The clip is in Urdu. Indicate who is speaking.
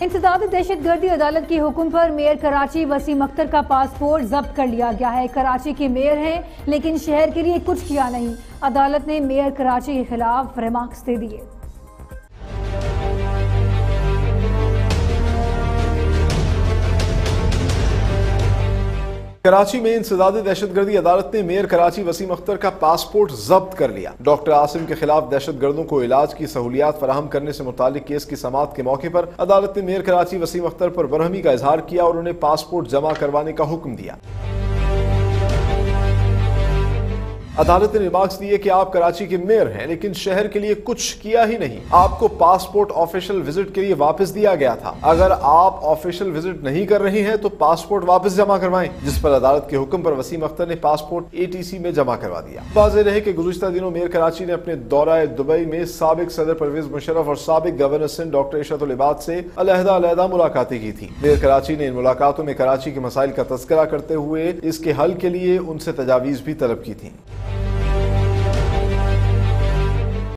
Speaker 1: انسداد دہشت گردی عدالت کے حکم پر میئر کراچی وسیم اختر کا پاسپورٹ ضبط کر لیا گیا ہے۔ کراچی کے میئر ہیں، لیکن شہر کے لیے کچھ کیا نہیں۔ عدالت نے میئر کراچی کے خلاف ریمارکس دے دیے۔
Speaker 2: کراچی میں انسداد دہشت گردی عدالت نے میئر کراچی وسیم اختر کا پاسپورٹ ضبط کر لیا۔ ڈاکٹر عاصم کے خلاف دہشت گردوں کو علاج کی سہولیات فراہم کرنے سے متعلق کیس کی سماعت کے موقع پر عدالت نے میئر کراچی وسیم اختر پر برہمی کا اظہار کیا اور انہیں پاسپورٹ جمع کروانے کا حکم دیا۔ عدالت نے ریمارکس دیے کہ آپ کراچی کے میئر ہیں، لیکن شہر کے لیے کچھ کیا ہی نہیں۔ آپ کو پاسپورٹ آفیشل وزٹ کے لیے واپس دیا گیا تھا۔ اگر آپ آفیشل وزٹ نہیں کر رہی ہیں، تو پاسپورٹ واپس جمع کروائیں۔ جس پر عدالت کے حکم پر وسیم اختر نے پاسپورٹ اے ٹی سی میں جمع کروا دیا۔ واضح رہے کہ گزشتہ دنوں میئر کراچی نے اپنے دورہ دبئی میں سابق صدر پرویز مشرف اور سابق گورنر سندھ ڈاکٹر عشت العباد سے علیحدہ علیحدہ ملاقاتیں کی تھی میئر کراچی نے ان ملاقاتوں میں کراچی کے مسائل کا تذکرہ کرتے ہوئے اس کے حل کے لیے ان سے تجاویز بھی طلب کی تھیں۔